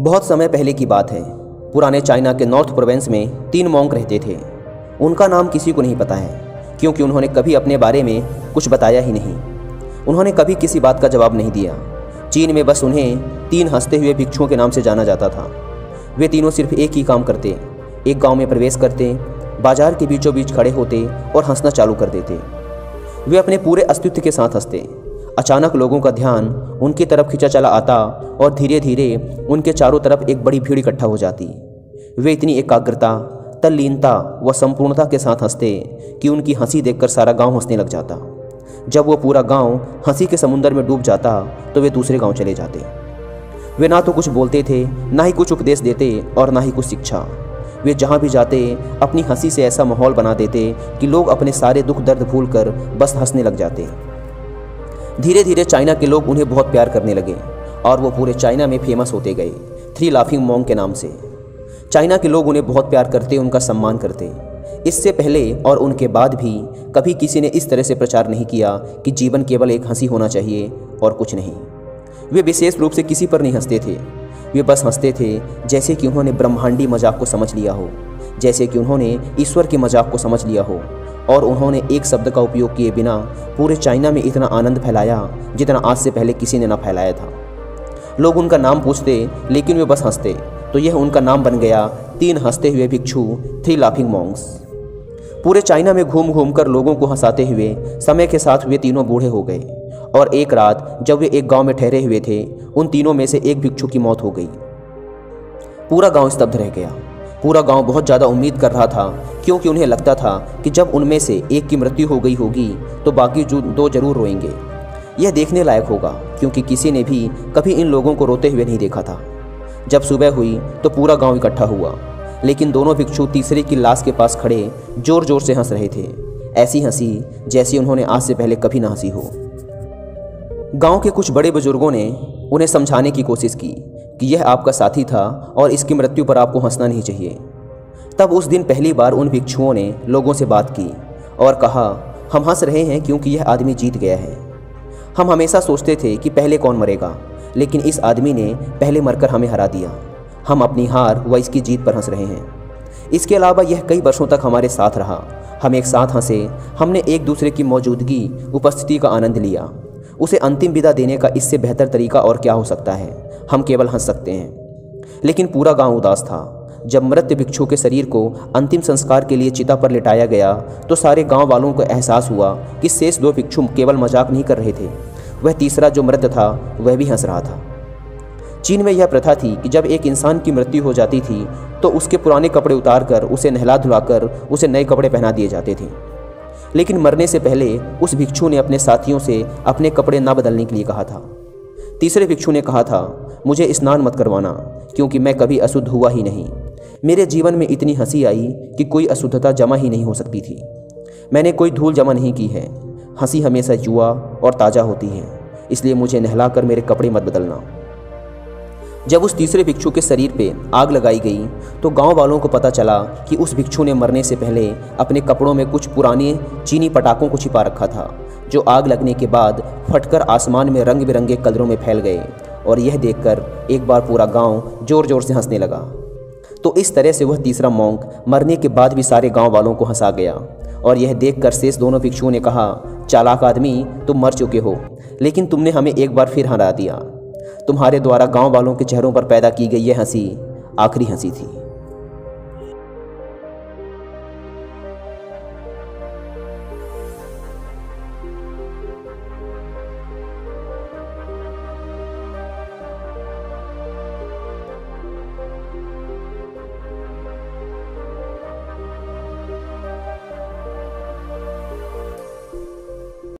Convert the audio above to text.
बहुत समय पहले की बात है। पुराने चाइना के नॉर्थ प्रोविंस में तीन मॉन्क रहते थे। उनका नाम किसी को नहीं पता है, क्योंकि उन्होंने कभी अपने बारे में कुछ बताया ही नहीं। उन्होंने कभी किसी बात का जवाब नहीं दिया। चीन में बस उन्हें तीन हँसते हुए भिक्षुओं के नाम से जाना जाता था। वे तीनों सिर्फ़ एक ही काम करते, एक गाँव में प्रवेश करते, बाज़ार के बीचों बीच खड़े होते और हंसना चालू कर देते। वे अपने पूरे अस्तित्व के साथ हँसते। अचानक लोगों का ध्यान उनकी तरफ़ खींचा चला आता और धीरे धीरे उनके चारों तरफ़ एक बड़ी भीड़ इकट्ठा हो जाती। वे इतनी एकाग्रता, तल्लीनता व संपूर्णता के साथ हँसते कि उनकी हँसी देखकर सारा गाँव हंसने लग जाता। जब वो पूरा गाँव हँसी के समुंदर में डूब जाता तो वे दूसरे गाँव चले जाते। वे ना तो कुछ बोलते थे, ना ही कुछ उपदेश देते और ना ही कुछ शिक्षा। वे जहाँ भी जाते, अपनी हँसी से ऐसा माहौल बना देते कि लोग अपने सारे दुख दर्द भूल कर बस हंसने लग जाते। धीरे धीरे चाइना के लोग उन्हें बहुत प्यार करने लगे और वो पूरे चाइना में फ़ेमस होते गए थ्री लाफिंग मोंग के नाम से। चाइना के लोग उन्हें बहुत प्यार करते, उनका सम्मान करते। इससे पहले और उनके बाद भी कभी किसी ने इस तरह से प्रचार नहीं किया कि जीवन केवल एक हँसी होना चाहिए और कुछ नहीं। वे विशेष रूप से किसी पर नहीं हँसते थे। वे बस हँसते थे जैसे कि उन्होंने ब्रह्मांडी मज़ाक को समझ लिया हो, जैसे कि उन्होंने ईश्वर के मज़ाक को समझ लिया हो। और उन्होंने एक शब्द का उपयोग किए बिना पूरे चाइना में इतना आनंद फैलाया जितना आज से पहले किसी ने ना फैलाया था। लोग उनका नाम पूछते, लेकिन वे बस हँसते। तो यह उनका नाम बन गया तीन हँसते हुए भिक्षु, थ्री लाफिंग मॉन्ग्स। पूरे चाइना में घूम घूम कर लोगों को हंसाते हुए समय के साथ वे तीनों बूढ़े हो गए। और एक रात जब वे एक गाँव में ठहरे हुए थे, उन तीनों में से एक भिक्षु की मौत हो गई। पूरा गाँव स्तब्ध रह गया। पूरा गाँव बहुत ज़्यादा उम्मीद कर रहा था, क्योंकि उन्हें लगता था कि जब उनमें से एक की मृत्यु हो गई होगी तो बाकी जो दो ज़रूर रोएँगे। यह देखने लायक होगा, क्योंकि किसी ने भी कभी इन लोगों को रोते हुए नहीं देखा था। जब सुबह हुई तो पूरा गाँव इकट्ठा हुआ, लेकिन दोनों भिक्षु तीसरे की लाश के पास खड़े ज़ोर ज़ोर से हंस रहे थे। ऐसी हँसी, जैसी उन्होंने आज से पहले कभी ना हँसी हो। गाँव के कुछ बड़े बुज़ुर्गों ने उन्हें समझाने की कोशिश की। कि यह आपका साथी था और इसकी मृत्यु पर आपको हंसना नहीं चाहिए। तब उस दिन पहली बार उन भिक्षुओं ने लोगों से बात की और कहा, हम हंस रहे हैं क्योंकि यह आदमी जीत गया है। हम हमेशा सोचते थे कि पहले कौन मरेगा, लेकिन इस आदमी ने पहले मरकर हमें हरा दिया। हम अपनी हार व इसकी जीत पर हंस रहे हैं। इसके अलावा यह कई वर्षों तक हमारे साथ रहा। हम एक साथ हंसे, हमने एक दूसरे की मौजूदगी, उपस्थिति का आनंद लिया। उसे अंतिम विदा देने का इससे बेहतर तरीका और क्या हो सकता है? हम केवल हंस सकते हैं। लेकिन पूरा गाँव उदास था। जब मृत भिक्षु के शरीर को अंतिम संस्कार के लिए चिता पर लिटाया गया तो सारे गाँव वालों को एहसास हुआ कि शेष दो भिक्षु केवल मज़ाक नहीं कर रहे थे। वह तीसरा जो मृत था, वह भी हंस रहा था। चीन में यह प्रथा थी कि जब एक इंसान की मृत्यु हो जाती थी तो उसके पुराने कपड़े उतार कर उसे नहला धुलाकर उसे नए कपड़े पहना दिए जाते थे। लेकिन मरने से पहले उस भिक्षु ने अपने साथियों से अपने कपड़े ना बदलने के लिए कहा था। तीसरे भिक्षु ने कहा था मुझे स्नान मत करवाना, क्योंकि मैं कभी अशुद्ध हुआ ही नहीं। मेरे जीवन में इतनी हँसी आई कि कोई अशुद्धता जमा ही नहीं हो सकती थी। मैंने कोई धूल जमा नहीं की है। हँसी हमेशा युवा और ताज़ा होती है, इसलिए मुझे नहलाकर मेरे कपड़े मत बदलना। जब उस तीसरे भिक्षु के शरीर पे आग लगाई गई तो गाँव वालों को पता चला कि उस भिक्षु ने मरने से पहले अपने कपड़ों में कुछ पुराने चीनी पटाखों को छिपा रखा था, जो आग लगने के बाद फटकर आसमान में रंग बिरंगे कलरों में फैल गए। और यह देखकर एक बार पूरा गाँव ज़ोर ज़ोर से हंसने लगा। तो इस तरह से वह तीसरा मोंक मरने के बाद भी सारे गाँव वालों को हंसा गया। और यह देखकर शेष दोनों भिक्षुओं ने कहा, चालाक आदमी, तुम मर चुके हो, लेकिन तुमने हमें एक बार फिर हरा दिया। तुम्हारे द्वारा गाँव वालों के चेहरों पर पैदा की गई यह हँसी आखिरी हँसी थी।